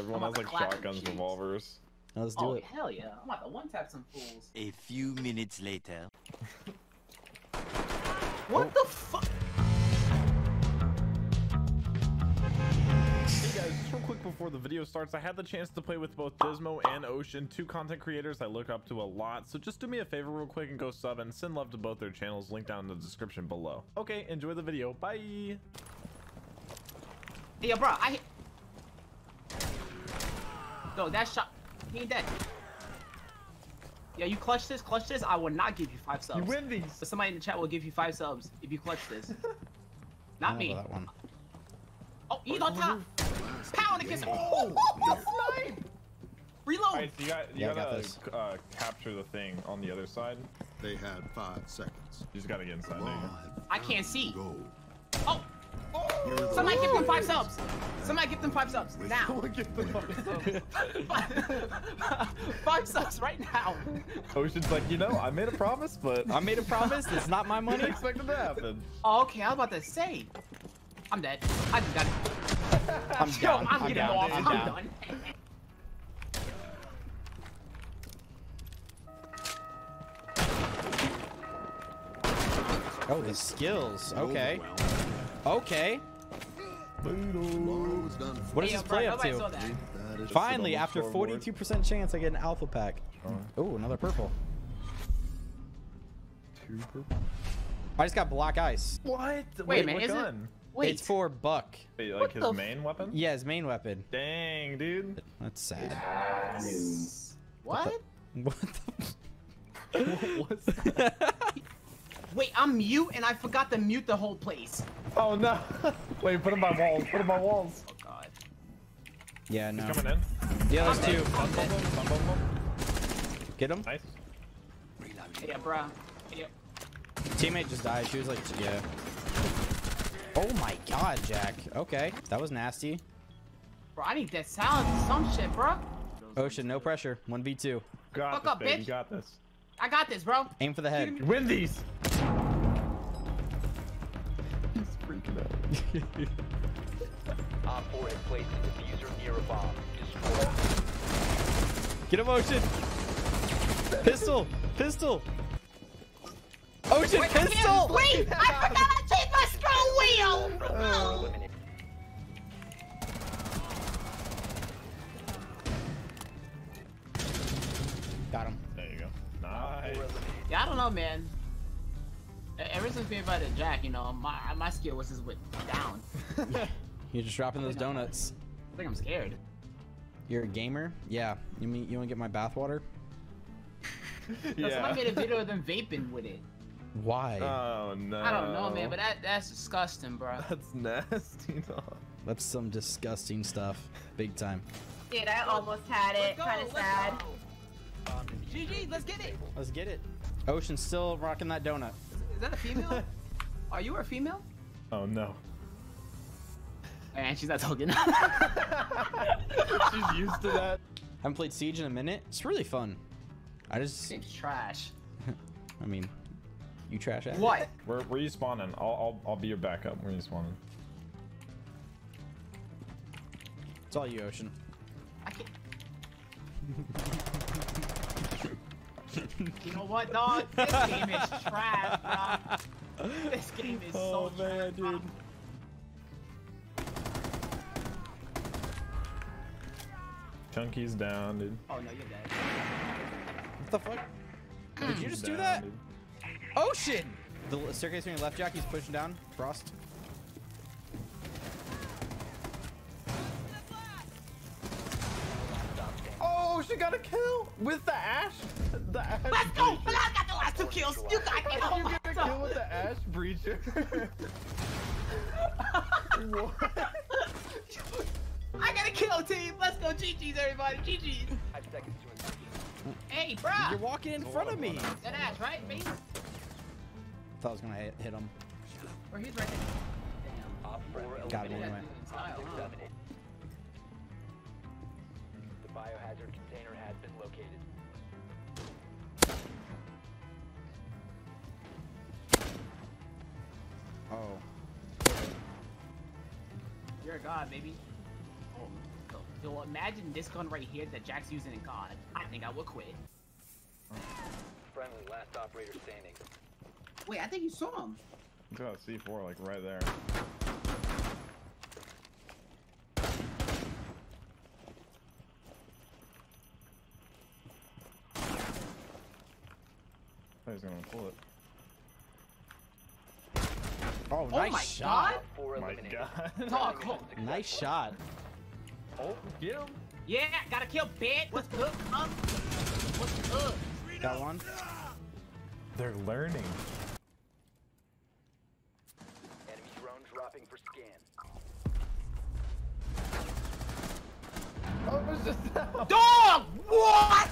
Everyone has like shotguns, cheeks. revolvers. Let's do Oh it. hell yeah! I'm about to one tap some fools. A few minutes later. What the fuck? Hey guys, real quick before the video starts, I had the chance to play with both Dysmo and Ocean, two content creators I look up to a lot. So just do me a favor real quick and go sub and send love to both their channels, link down in the description below. Okay, enjoy the video. Bye. Yeah, bro, I. No, that shot. He ain't dead. Yeah, you clutch this, clutch this. I will not give you five subs. You win these. But somebody in the chat will give you five subs if you clutch this. Not me. That one. Oh, he's on top. Pound against. Oh, snipe. Reload. Alright, so you got you Yeah, I got gotta this. uh, capture the thing on the other side. They had five seconds. You just gotta get inside Law there. I can't see. Gold. Oh, Here are the somebody give them five subs. Somebody give them five subs now. Get the five subs right now. Ocean's like, you know, I made a promise, but I made a promise. It's not my money. didn't expect it to happen. Oh, okay, I was about to say. I'm dead. I just got it. I'm Yo, down. I'm, I'm getting down. off. I'm I'm, down. done. Oh, the skills. Okay. Okay. Tomorrow is done. What does Hey, this play bro, up to? saw that. That is Finally, after 42% chance, I get an alpha pack. Oh, another purple. Two purple. I just got black ice. What? Wait a minute, what is it- Wait, It's for Buck. Wait, like What his the main weapon? Yeah, his main weapon. Dang, dude. That's sad. what? What the? What's that? Wait, I'm mute and I forgot to mute the whole place. Oh no! Wait, put him by walls. Put him by walls. Oh god. Yeah, no. He's coming in. The other's I'm two. dead. I'm dead. Stun bomb. Get him. Nice. Yeah, bro. Yeah. Teammate just died. She was like, yeah. Oh my god, Jack. Okay, that was nasty. Bro, I need that silence or some shit, bro. Ocean, oh, no pressure. 1v2. Got Fuck this, up, babe. bitch. You got this. I got this, bro. Aim for the head. Win these. He's freaking out. Op 4 has placed a diffuser near a bomb. Destroy. Get him, Ocean. Pistol. Pistol. Ocean, Wait, pistol. Wait, I forgot I changed my scroll wheel. Oh. Got him. There you go. Nice. Yeah, I don't know, man. E- Ever since being invited to Jack, you know, my my skill was just went down. You're just dropping those donuts. I think I'm scared. You're a gamer? Yeah. You mean you want to get my bathwater? No, Somebody made a video of them vaping with it. Why? Oh no. I don't know, man, but that that's disgusting, bro. that's nasty. dog. That's some disgusting stuff. Big time. Dude, I almost had it. Kind of sad. GG, let's get it. Let's get it. Ocean's still rocking that donut. Is that a female? Are you a female? Oh no. And she's not talking. She's used to that. Haven't played Siege in a minute. It's really fun. I just, It's trash. I mean, you trash at. What? Where, where you spawning? I'll, I'll I'll be your backup. Where you spawning? It's all you, Ocean. I can't. You know what, dog? This game is trash, bro. This game is so oh, trash. dude. Chunky's down, dude. Oh no, you're dead. What the fuck? Did you just do that? dude. Oh, Ocean! The staircase on your left, Jack, he's pushing down. Frost. Got a kill with the ash. The ash. Let's go! But I got the last two kills. You got it. Oh You my get a kill with the ash breacher. what? I got a kill, team. Let's go, GG's, everybody. GG's. Five seconds to insertion. Hey, You're walking in front of me. That ass, right, baby? Thought I was gonna hit, hit him. Or he's right there. Damn. Op 4 Got him anyway. In style, huh? Exterminate. The biohazard container god, baby. Oh, go. Yo, imagine this gun right here that Jack's using in COD. I think I would quit. Friendly, last operator standing. Wait, I think you saw him. He's got a C4 like right there. He's gonna pull it. Oh, Oh nice my shot. god! Four My. God. Dog, oh, Nice shot. Oh, get him. yeah, gotta kill bit. What's good? Huh? What's good? Got one. They're learning. Enemy drone dropping for scan. Oh, it was just Dog! What?